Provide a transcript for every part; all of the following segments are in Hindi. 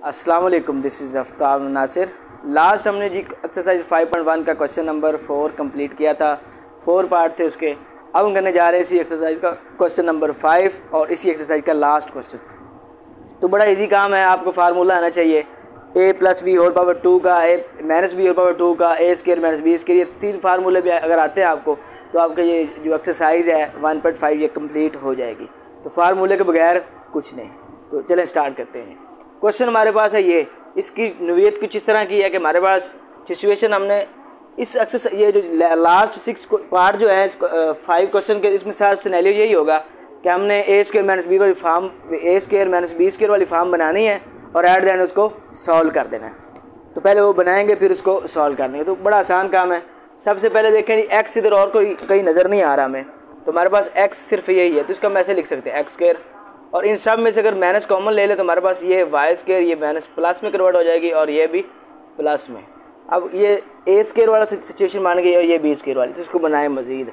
अस्सलाम वालेकुम this is Aftab Nasir last हमने जी एक्सरसाइज 5.1 का क्वेश्चन नंबर फोर कंप्लीट किया था। फोर पार्ट थे उसके। अब हम करने जा रहे हैं इसी एक्सरसाइज का क्वेश्चन नंबर फाइव और इसी एक्सरसाइज का लास्ट क्वेश्चन तो बड़ा इजी काम है, आपको फार्मूला आना चाहिए। A plus B whole power two का A minus B whole power two का A square minus B square ये तीन फार्मूले भी अगर आते हैं आपको तो आपका ये जो एक्सरसाइज है वन पॉइंट फाइव ये कंप्लीट हो जाएगी। तो फार्मूले के बगैर कुछ नहीं। तो चलें स्टार्ट करते हैं। क्वेश्चन हमारे पास है ये। इसकी नवीयत कुछ इस तरह की है कि हमारे पास सिचुएशन हमने इस एक्सरसाइज ये जो लास्ट सिक्स पार्ट जो है फाइव क्वेश्चन के, इसमें सारा सिनेरियो यही होगा कि हमने ए स्केयर माइनस बी वाली form A square minus B square वाली फार्म बनानी है और एट द एंड उसको सॉल्व कर देना है। तो पहले वो बनाएँगे, फिर उसको सॉल्व कर देंगे तो बड़ा आसान काम है। सबसे पहले देखें जी एक्स इधर और कोई, कहीं नज़र नहीं आ रहा हमें। तो हमारे पास एक्स सिर्फ़ यही है। तो इसका हम ऐसे लिख सकते हैं। एक्स स्केयर और इन सब में से अगर माइनस कॉमन ले ले तो हमारे पास ये वाई स्केयर ये माइनस प्लस में कन्वर्ट हो जाएगी और ये भी प्लस में। अब ये ए स्केयर वाला सिचुएशन मान गई और ये बी स्केयर वाली तो इसको बनाए मज़ीद।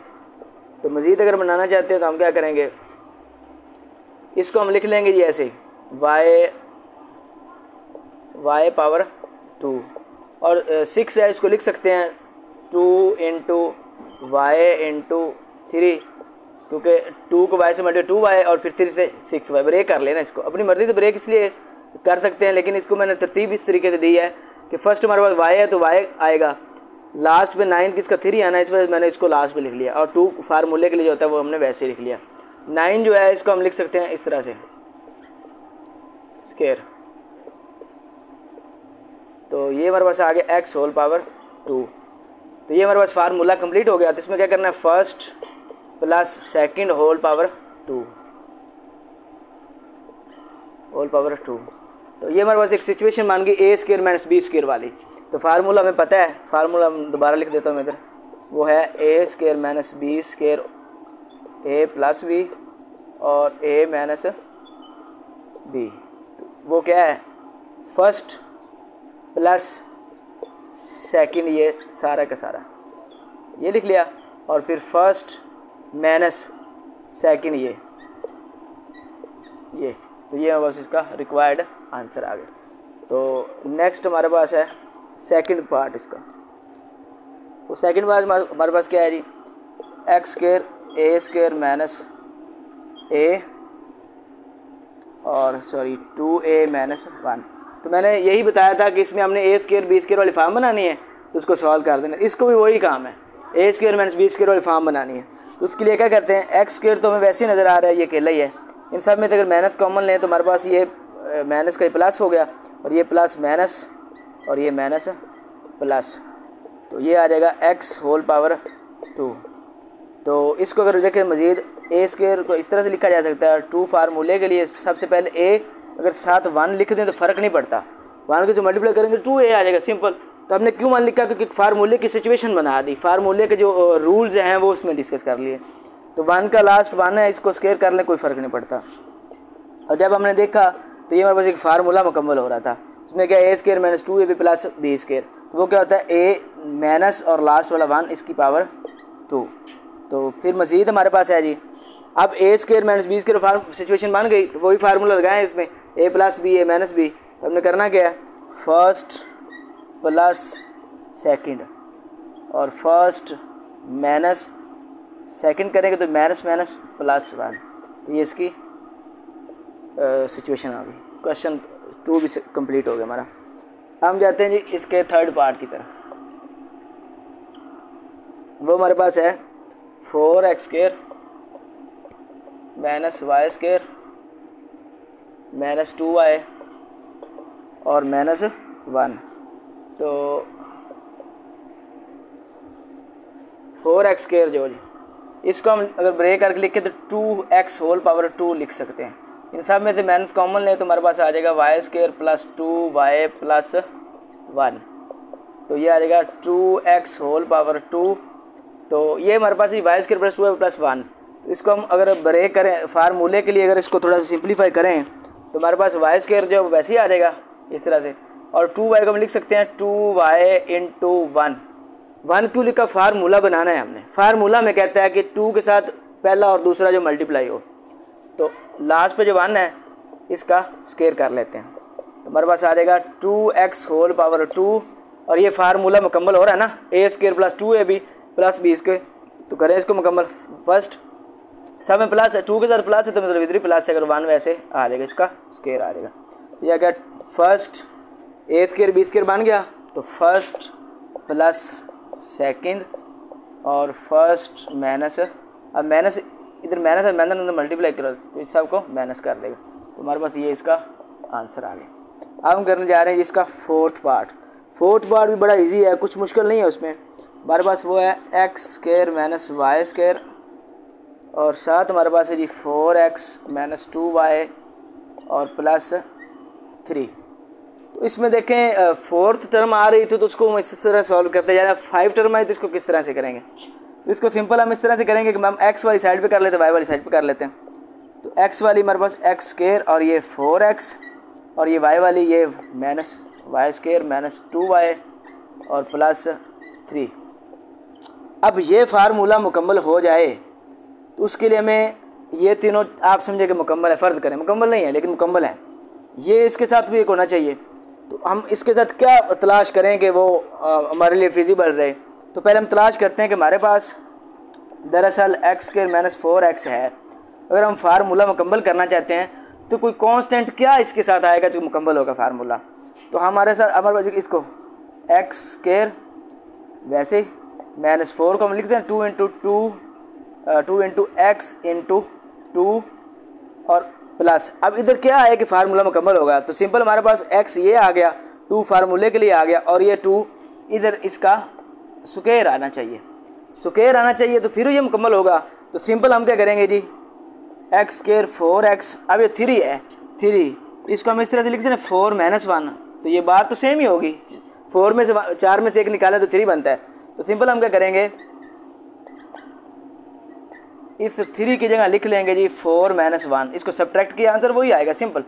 तो मज़ीद अगर बनाना चाहते हैं तो हम क्या करेंगे? इसको हम लिख लेंगे जी ऐसे वाई वाई पावर टू और सिक्स है, इसको लिख सकते हैं two into Y into three क्योंकि टू को वाई से मल्टी टू वाई और फिर थ्री से सिक्स वाई ब्रेक कर लेना इसको। अपनी मर्ज़ी तो ब्रेक इसलिए कर सकते हैं, लेकिन इसको मैंने तरतीब इस तरीके से दी है कि फ़र्स्ट हमारे पास वाई है तो वाई आएगा। लास्ट में नाइन किसका थ्री आना है इस वजह मैंने इसको लास्ट में लिख लिया और टू फार्मूले के लिए जो होता है वो हमने वैसे ही लिख लिया। नाइन जो है इसको हम लिख सकते हैं इस तरह से। स्केयर तो ये हमारे पास आ गया एक्स होल पावर टू तो ये हमारे पास फार्मूला कंप्लीट हो गया। तो इसमें क्या करना है? First plus second whole power two. Whole power two. तो ये हमारे पास एक सिचुएशन मान गई A square minus B square वाली। तो फार्मूला हमें पता है फार्मूला हम दोबारा लिख देता हूँ इधर। वो है A square minus B square A plus B और ए माइनस बी तो वो क्या है? फ़र्स्ट प्लस सेकंड ये सारा का सारा। ये लिख लिया और फिर फ़र्स्ट माइनस सेकंड ये ये तो ये बस इसका रिक्वायर्ड आंसर आ गया। तो नेक्स्ट हमारे पास है सेकंड पार्ट इसका। वो सेकंड पार्ट हमारे पास क्या है जी? X square A square minus A और sorry two A minus one तो मैंने यही बताया था कि इसमें हमने ए स्केयर बी स्केयर वाली फार्म बनानी है तो उसको सॉल्व कर देना। इसको भी वही काम है। A square minus B square वाली फार्म बनानी है। तो उसके लिए क्या करते हैं एक्स स्केयर तो हमें वैसे ही नज़र आ रहा है, ये अकेला ही है। इन सब में से अगर माइनस कॉमन लें तो हमारे पास ये माइनस का प्लस हो गया, और ये प्लस माइनस और ये माइनस प्लस तो ये आ जाएगा एक्स होल पावर टू तो इसको अगर देखें, मज़ीद ए स्केयर को इस तरह से लिखा जा सकता है टू फार्मूले के लिए सबसे पहले ए अगर साथ वन लिख दें तो फ़र्क नहीं पड़ता। वन को जो मल्टीप्लाई करेंगे टू ए आ जाएगा सिंपल तो हमने क्यों मान लिखा क्योंकि फार्मूले की सिचुएशन बना दी। फार्मूले के जो रूल्स हैं, वो उसमें डिस्कस कर लिए। तो वन का लास्ट वन है, इसको स्केयर कर लें कोई फ़र्क नहीं पड़ता। और जब हमने देखा तो ये हमारे पास एक फार्मूला मुकम्मल हो रहा था। उसमें क्या A square minus two A B plus B square तो वो क्या होता है? ए माइनस और लास्ट वाला वन इसकी पावर टू तो फिर मज़ीद हमारे पास है जी। अब A square minus B square form situation बन गई। तो वही फार्मूला लगाएँ इसमें। A plus B A minus B तो हमने करना क्या है? फ़र्स्ट प्लस सेकंड और फ़र्स्ट माइनस, सेकंड करेंगे तो माइनस माइनस प्लस वन। तो ये इसकी सिचुएशन आ गई। क्वेश्चन टू भी कंप्लीट हो गया हमारा। हम जाते हैं जी इसके थर्ड पार्ट की तरफ़। वो हमारे पास है four X square minus Y square minus two Y और माइनस वन तो फोर एक्स स्केयर जो इसको हम अगर ब्रेक करके लिखें तो two X whole power two लिख सकते हैं। इन सब में से माइनस कॉमन लें तो हमारे पास आ जाएगा y square plus two y plus one तो ये आ जाएगा two x whole power two तो ये हमारे पास ही y square plus two plus one तो इसको हम अगर ब्रेक करें फार्मूले के लिए अगर इसको थोड़ा सा सिंप्लीफाई करें तो हमारे पास वाई स्केयर जो वैसे ही आ जाएगा, इस तरह से। और टू वाई को हम लिख सकते हैं two y in two one. One क्यों लिखा? फार्मूला बनाना है हमने। फार्मूला में कहता है कि टू के साथ पहला और दूसरा जो मल्टीप्लाई हो। तो लास्ट पे जो वन है, इसका स्केयर कर लेते हैं। तो हमारे पास आ जाएगा two x whole power two. और ये फार्मूला मुकम्मल हो रहा है ना? A square plus two a b plus b square तो करें इसको मुकम्मल। फ़र्स्ट सब में प्लस है, टू के साथ प्लस है तो मतलब इधर प्लस है। अगर वन वैसे आ जाएगा, इसका स्केयर आ जाएगा। यह क्या? First a square, b square बन गया। तो फ़र्स्ट प्लस सेकंड और फ़र्स्ट माइनस अब माइनस इधर माइनस है माइनस अंदर मल्टीप्लाई करो तो इस सबको माइनस कर देगा। तो हमारे पास ये इसका आंसर आ गया। अब हम करने जा रहे हैं इसका फोर्थ पार्ट फोर्थ पार्ट भी बड़ा इजी है, कुछ मुश्किल नहीं है उसमें। हमारे पास वो है x square minus y square और साथ हमारे पास है जी four x minus two y और प्लस थ्री तो इसमें देखें फोर्थ टर्म आ रही थी तो उसको हम इस तरह सॉल्व करते जा रहे हैं फाइव टर्म आई तो इसको किस तरह से करेंगे? तो इसको सिंपल हम इस तरह से करेंगे कि मैम एक्स वाली साइड पे कर लेते हैं वाई वाली साइड पे कर लेते हैं। तो एक्स वाली हमारे पास एक्स स्केयर और ये फोर एक्स और ये वाई वाली ये minus y square minus two y और प्लस थ्री अब ये फार्मूला मुकम्मल हो जाए तो उसके लिए हमें ये तीनों, आप समझे कि मुकम्मल है फ़र्द करें। मुकम्मल नहीं है, लेकिन मुकम्मल है। ये इसके साथ भी एक होना चाहिए। तो हम इसके साथ क्या तलाश करें कि वो हमारे लिए फिजिबल रहे? तो पहले हम तलाश करते हैं कि हमारे पास दरअसल एक्स के माइनस फोर एक्स है। अगर हम फार्मूला मुकम्मल करना चाहते हैं तो कोई कांस्टेंट क्या इसके साथ आएगा जो मुकम्मल होगा फार्मूला तो हमारे साथ, हमारे पास इसको एक्स स्केयर वैसे माइनस फोर को हम लिखते हैं two into two two into x into two और प्लस। अब इधर क्या है कि फार्मूला मुकम्मल होगा? तो सिंपल हमारे पास एक्स ये आ गया टू फार्मूले के लिए आ गया और ये टू इधर इसका सुकेर आना चाहिए। सुकेर आना चाहिए तो फिर ये मुकम्मल होगा। तो सिंपल हम क्या करेंगे जी? एक्स स्केयर फोर एक्स अब ये थ्री है। थ्री इसको हम इस तरह से लिख सकते हैं फोर माइनस वन तो ये बात तो सेम ही होगी। फोर में से चार में से एक निकालें तो थ्री बनता है। तो सिंपल हम क्या करेंगे? इस थ्री की जगह लिख लेंगे जी फोर माइनस वन इसको सब्ट्रैक्ट किया आंसर वही आएगा सिंपल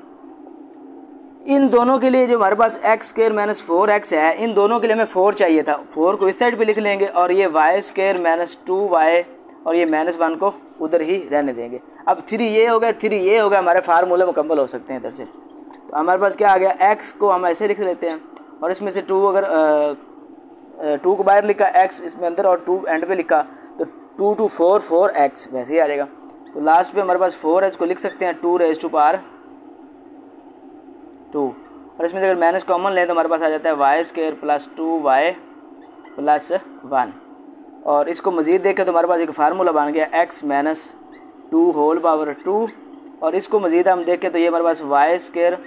इन दोनों के लिए जो हमारे पास x square minus four x है, इन दोनों के लिए हमें फोर चाहिए था। फोर को इस साइड पे लिख लेंगे और ये y square minus two y और ये माइनस वन को उधर ही रहने देंगे। अब थ्री ये हो गया थ्री ये हो गया, हमारे फार्मूले मुकम्मल हो सकते हैं इधर से। तो हमारे पास क्या आ गया? एक्स को हम ऐसे लिख लेते हैं और इसमें से टू अगर टू को बाहर लिखा एक्स इसमें अंदर और टू एंड पे लिखा two two four four x, वैसे ही आ जाएगा। तो लास्ट पे हमारे पास फोर एच को लिख सकते हैं two raise to power two और इसमें अगर माइनस कॉमन लें तो हमारे पास आ जाता है y square plus two y plus one और इसको मज़ीद देखें तो हमारे पास एक फार्मूला बन गया x minus two whole power two और इसको मज़ीद हम देखें तो ये हमारे पास वाई स्केयर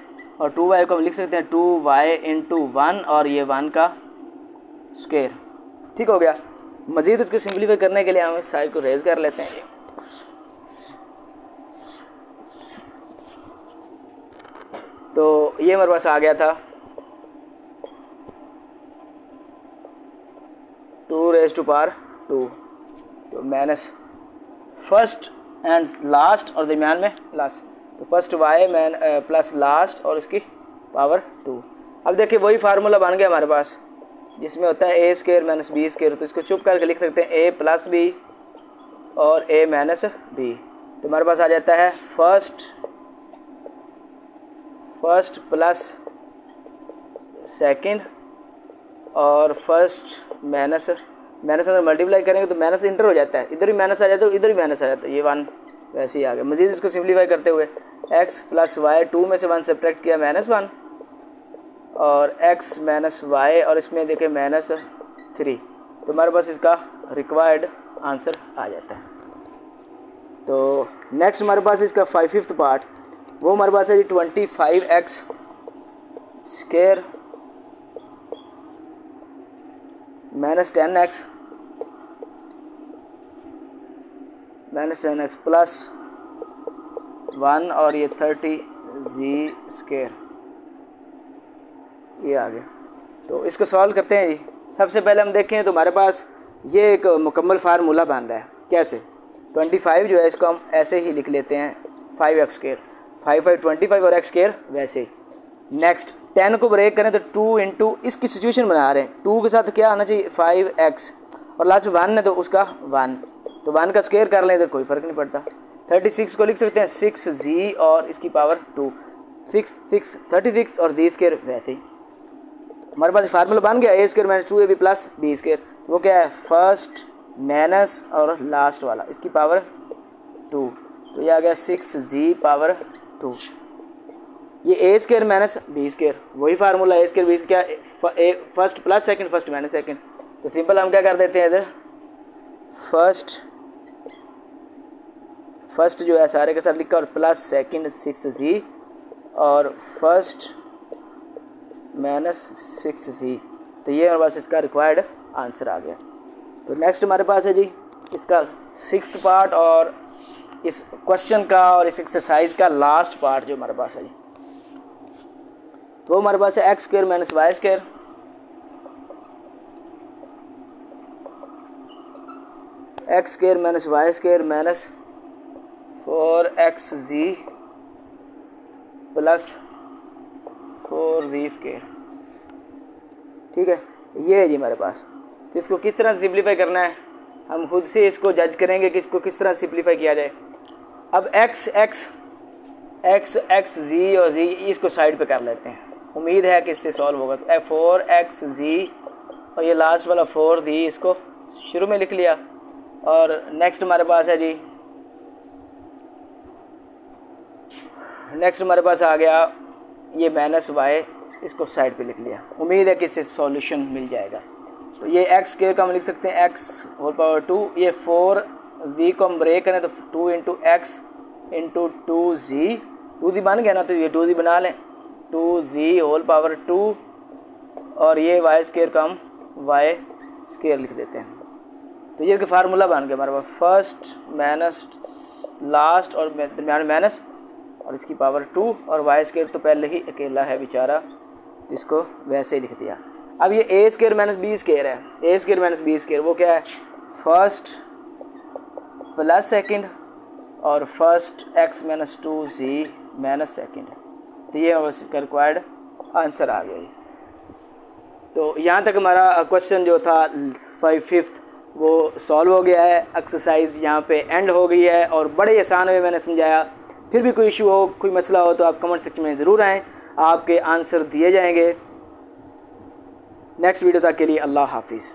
और टू वाई को हम लिख सकते हैं टू वाई इंटू वन और ये वन का स्केयर ठीक हो गया। मज़ीद उसको सिंप्लीफाई करने के लिए हम इस साइड को रेज कर लेते हैं। तो ये मेरे पास आ गया था। Two raise to power two. तो माइनस फ़र्स्ट एंड लास्ट और दरमियान में लास्ट तो first y man plus last और इसकी पावर टू अब देखिए वही फार्मूला बन गया हमारे पास। जिसमें होता है a square minus b square तो इसको चुप करके लिख सकते हैं ए प्लस बी और ए माइनस बी तो हमारे पास आ जाता है फ़र्स्ट फ़र्स्ट प्लस सेकंड और फ़र्स्ट माइनस माइनस अगर मल्टीप्लाई करेंगे तो माइनस इंटर हो जाता है। इधर भी माइनस आ जाता है इधर भी माइनस आ जाता है। ये वन वैसे ही आ गया। मजीद इसको सिंप्लीफाई करते हुए एक्स प्लस वाई टू में से वन सब्ट्रैक्ट किया माइनस वन और x माइनस वाई और इसमें देखें माइनस थ्री तो हमारे पास इसका रिक्वायर्ड आंसर आ जाता है। तो नेक्स्ट हमारे पास इसका फाइव फिफ्थ पार्ट वो हमारे पास है जी twenty five x square minus ten x minus ten x plus one और ये थर्टी जी स्केयर ये आ गया। तो इसको सॉल्व करते हैं जी। सबसे पहले हम देखें तो हमारे पास ये एक मुकम्मल फार्मूला बन रहा है। कैसे? ट्वेंटी फाइव जो है, इसको हम ऐसे ही लिख लेते हैं। Five x square five five twenty five और एक्स स्केयर वैसे ही। नेक्स्ट टेन को ब्रेक करें तो टू इंटू इसकी सिचुएशन बना रहे हैं। टू के साथ क्या आना चाहिए? फाइव एक्स और लास्ट में वन है तो उसका वन तो वन का स्केयर कर लें तो कोई फ़र्क नहीं पड़ता। थर्टी सिक्स को लिख सकते हैं। सिक्स जी और इसकी power two six six thirty six और दी स्केयर वैसे ही। हमारे पास फार्मूला बन गया a square minus two a b plus b square वो क्या है? फ़र्स्ट माइनस और लास्ट वाला। इसकी पावर टू तो ये आ गया सिक्स जी पावर टू ये a square minus b square वही फार्मूला ए स्केयर बी क्या a first plus second first minus second तो सिंपल हम क्या कर देते हैं इधर? फ़र्स्ट फ़र्स्ट जो है सारे के साथ लिखा और प्लस सेकंड सिक्स जी और फ़र्स्ट माइनस सिक्स जी तो ये हमारे पास इसका रिक्वायर्ड आंसर आ गया। तो नेक्स्ट हमारे पास है जी, इसका सिक्स पार्ट और इस क्वेश्चन का और इस एक्सरसाइज का लास्ट पार्ट जो हमारे पास है जी। तो हमारे पास है x square minus y square x square minus y square minus four x g plus four g square ठीक है? ये है जी हमारे पास। तो इसको किस तरह सिंप्लीफाई करना है? हम खुद से इसको जज करेंगे कि इसको किस तरह सिंप्लीफाई किया जाए। अब x x x x g और जी इसको साइड पे कर लेते हैं। उम्मीद है कि इससे सॉल्व होगा। तो फोर एक्स जी और ये लास्ट वाला फोर दी इसको शुरू में लिख लिया। और नेक्स्ट हमारे पास है जी। नेक्स्ट हमारे पास आ गया ये माइनस वाई इसको साइड पे लिख लिया। उम्मीद है कि इससे सॉल्यूशन मिल जाएगा। तो ये एक्स के का हम लिख सकते हैं एक्स होल पावर टू ये फोर जी को हम ब्रेक करें तो two into x into two g two g बन गया ना तो ये टू जी बना लें। Two g whole power two और ये वाई स्केयर का हम वाई स्केयर लिख देते हैं। तो ये फार्मूला बन गया हमारे पास। फ़र्स्ट माइनस लास्ट और दरमियान माइनस और इसकी पावर टू और वाई स्केयर तो पहले ही अकेला है बेचारा। तो इसको वैसे ही लिख दिया। अब ये a square minus b square है। A square minus b square वो क्या है? फ़र्स्ट प्लस सेकंड और first x minus two g minus second तो ये इसका रिक्वायर्ड आंसर आ गया। तो यहाँ तक हमारा क्वेश्चन जो था फाइव फिफ्थ वो सॉल्व हो गया है। एक्सरसाइज यहाँ पे एंड हो गई है और बड़े आसान हुए मैंने समझाया। फिर भी कोई इशू हो, कोई मसला हो तो आप कमेंट सेक्शन में ज़रूर आएँ। आपके आंसर दिए जाएँगे। नेक्स्ट वीडियो तक के लिए अल्लाह हाफिज़।